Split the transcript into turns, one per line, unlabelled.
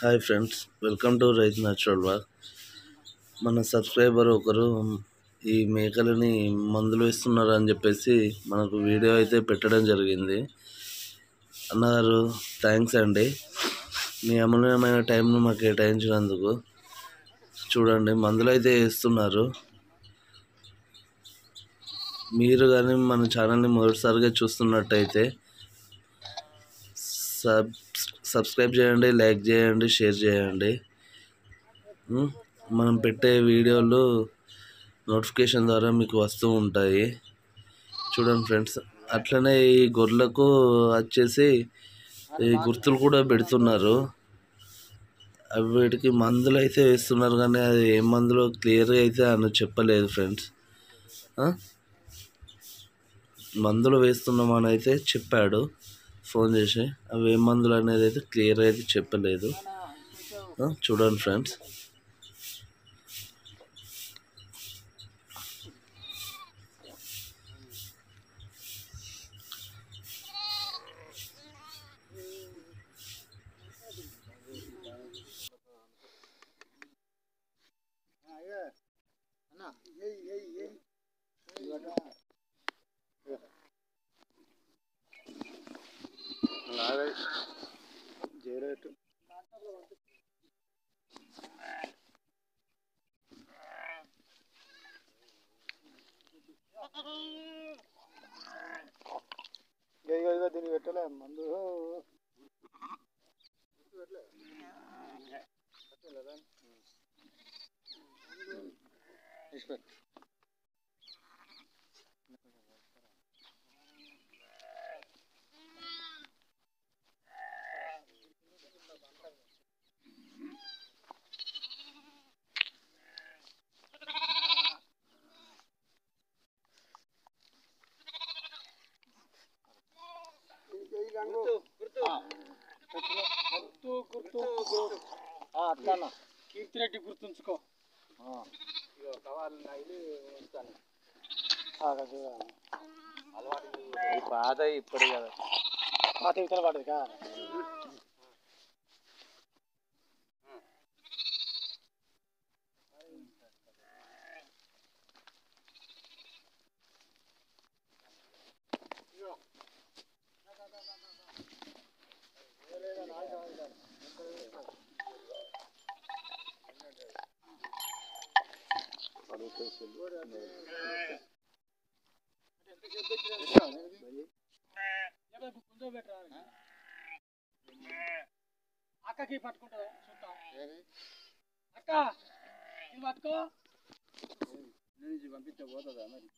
Hi friends welcome to రైతు natural work మన subscriber ఒకరు ఈ మేకలని మందులు వేస్తున్నారు అని చెప్పేసి మనకు వీడియో అయితే పెట్టడం జరిగింది. అన్నగారు థ్యాంక్స్ అండి. మీ అమూల్యమైన టైంను మాకు కేటాయించినందుకు. చూడండి మందులు అయితే వేస్తున్నారు. మీరు కానీ మన ఛానల్ని మొదటిసారిగా చూస్తున్నట్టయితే సబ్ సబ్స్క్రైబ్ చేయండి లైక్ చేయండి షేర్ చేయండి. మనం పెట్టే వీడియోలు నోటిఫికేషన్ ద్వారా మీకు వస్తూ ఉంటాయి. చూడండి ఫ్రెండ్స్ అట్లనే ఈ గొర్రెలకు వచ్చేసి ఈ గుర్తులు కూడా పెడుతున్నారు. అవి వీటికి మందులు అయితే వేస్తున్నారు కానీ అది ఏ మందులో క్లియర్గా అయితే అని చెప్పలేదు ఫ్రెండ్స్ మందులు వేస్తున్నామని అయితే చెప్పాడు. ఫోన్ చేసి అవి ఏ మందులు అనేది అయితే క్లియర్ అయితే చెప్పలేదు. చూడండి ఫ్రెండ్స్.
ఇగో ఇగో దీనికి పెట్టలే మందు గుర్తు గుర్తు. అట్లా కీర్తిరెడ్డి గుర్తుంచుకో.
పాత ఇప్పుడు కదా.
పాత ఇతర పడదు కా అక్కకి పట్టుకుంటుందా? చూద్దాం. అక్క ఇది పట్టుకో.
నుంచి పంపించబోతుందా మరి?